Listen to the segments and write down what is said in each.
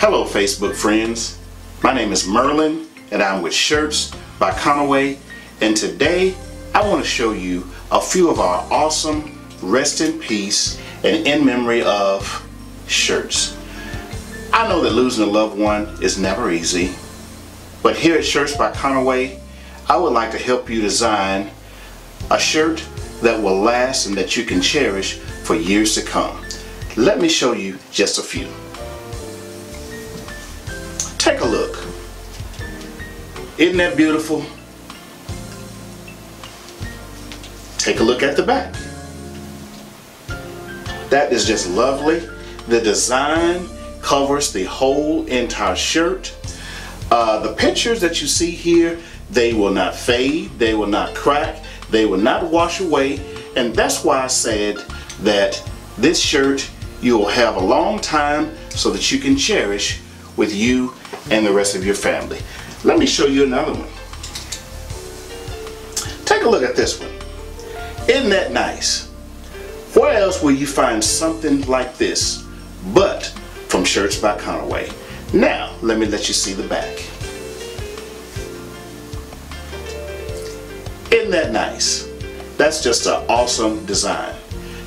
Hello Facebook friends, my name is Merlin and I'm with Shirts by Conoway and today I want to show you a few of our awesome rest in peace and in memory of shirts. I know that losing a loved one is never easy, but here at Shirts by Conoway, I would like to help you design a shirt that will last and that you can cherish for years to come. Let me show you just a few. Look. Isn't that beautiful? Take a look at the back. That is just lovely. The design covers the whole entire shirt. Uh, the pictures that you see here, they will not fade, they will not crack, they will not wash away, and that's why I said that this shirt you will have a long time so that you can cherish with you and the rest of your family. Let me show you another one. Take a look at this one. Isn't that nice? Where else will you find something like this but from Shirts by Conoway? Now, let me let you see the back. Isn't that nice? That's just an awesome design.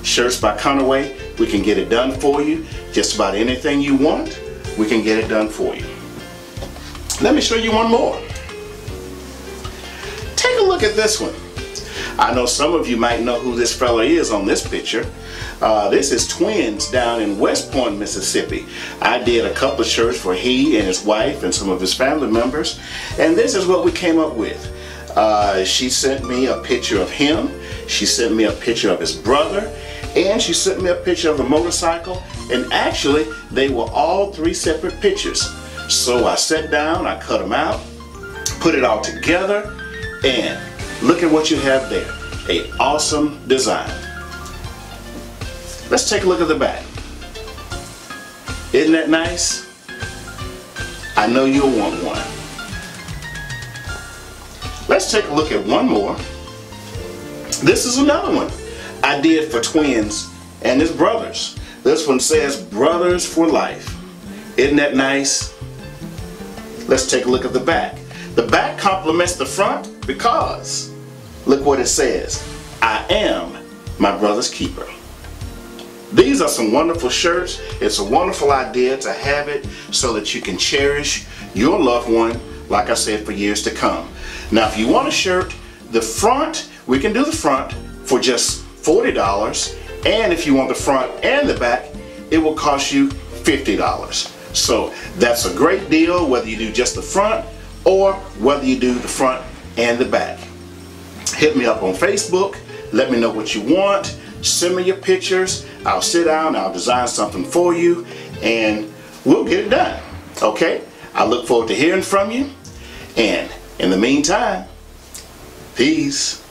Shirts by Conoway, we can get it done for you. Just about anything you want, we can get it done for you. Let me show you one more. Take a look at this one. I know some of you might know who this fella is on this picture. Uh, this is Twins down in West Point, Mississippi. I did a couple of shirts for he and his wife and some of his family members. And this is what we came up with. Uh, she sent me a picture of him. She sent me a picture of his brother. And she sent me a picture of the motorcycle. And actually, they were all three separate pictures. So I sat down, I cut them out, put it all together, and look at what you have there. A awesome design. Let's take a look at the back. Isn't that nice? I know you'll want one. Let's take a look at one more. This is another one I did for twins and his brothers. This one says Brothers for Life. Isn't that nice? Let's take a look at the back. The back complements the front because look what it says. I am my brother's keeper. These are some wonderful shirts. It's a wonderful idea to have it so that you can cherish your loved one, like I said, for years to come. Now, if you want a shirt, the front, we can do the front for just $40. And if you want the front and the back, it will cost you $50. So that's a great deal whether you do just the front or whether you do the front and the back. Hit me up on Facebook. Let me know what you want. Send me your pictures. I'll sit down. I'll design something for you and we'll get it done. Okay? I look forward to hearing from you. And in the meantime, peace.